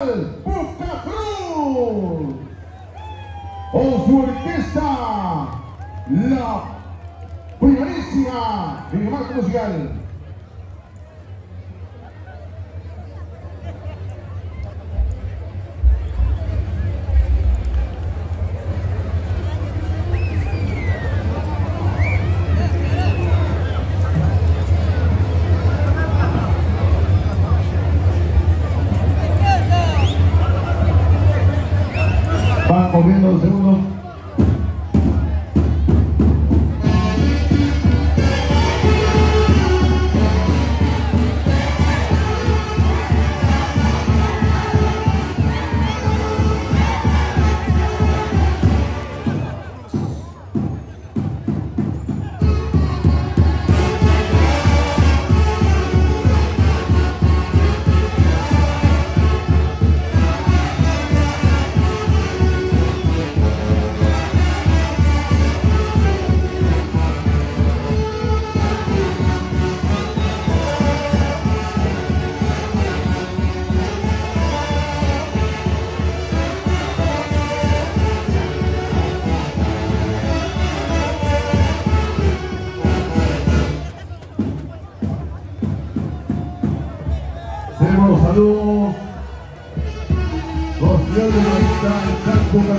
Boca. O su orquesta, la primerísima Dinamarca Musical.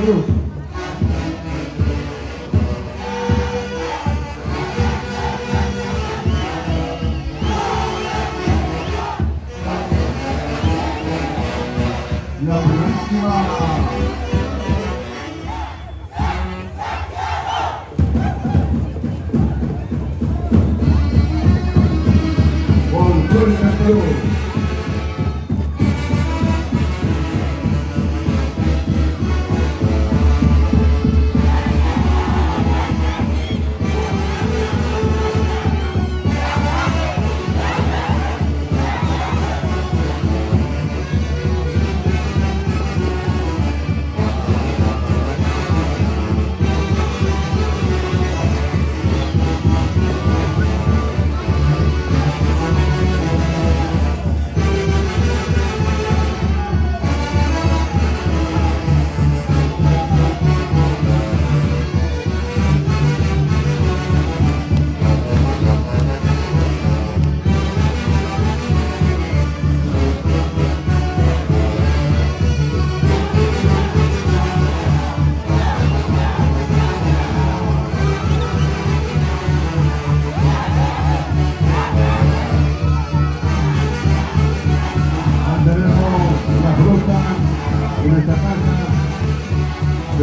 you. 야, 그렇구나. Thank you.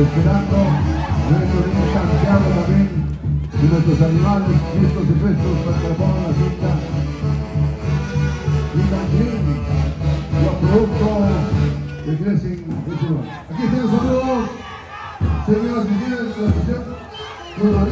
Esperando nuestro niño Santiago también, y nuestros animales listos y para que la cinta. Y también los productos que crecen lugar. Aquí están los saludos, señoras y señores de la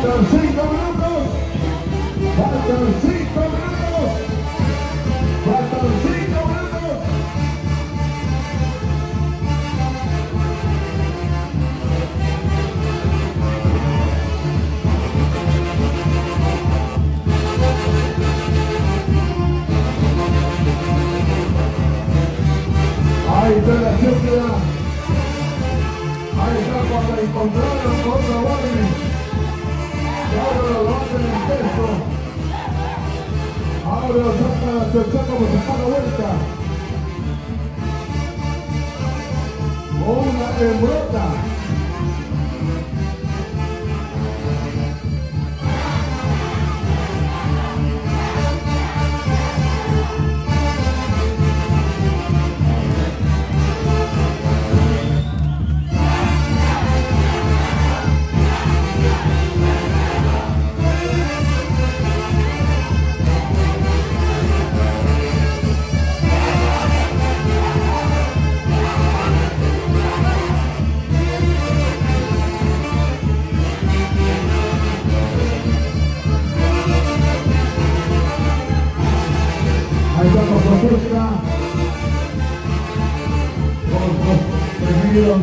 Faltan cinco minutos. Faltan cinco Lo saca, se saca como se para vuelta. Una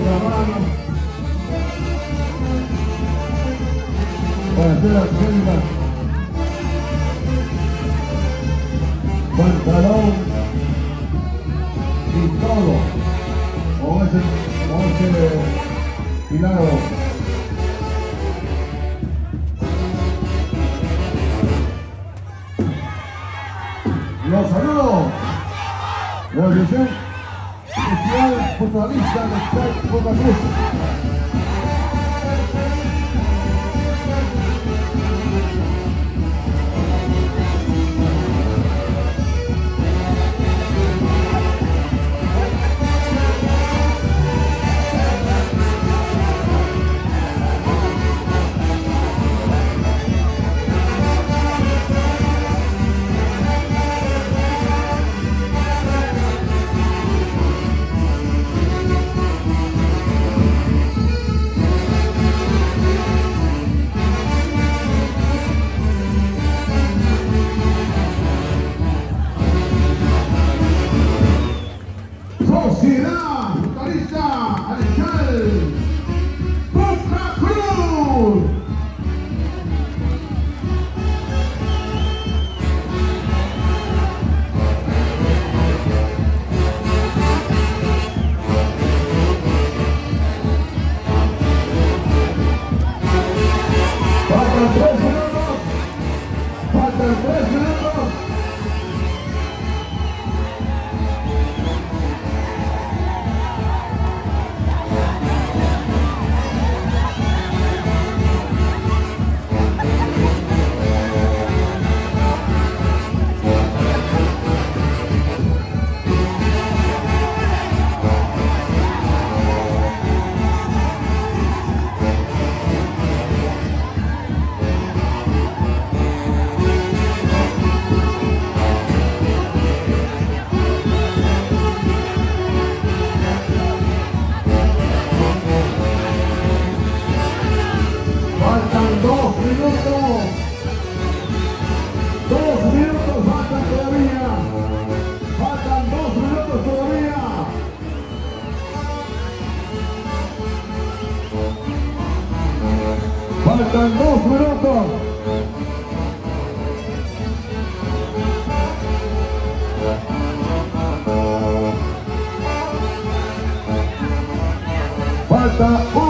Gramano. Para hacer la segunda. Pantalón. Y todo. Con ese, con ese hilado. Los saludo. La футболист, даже 5 футболистов. Falta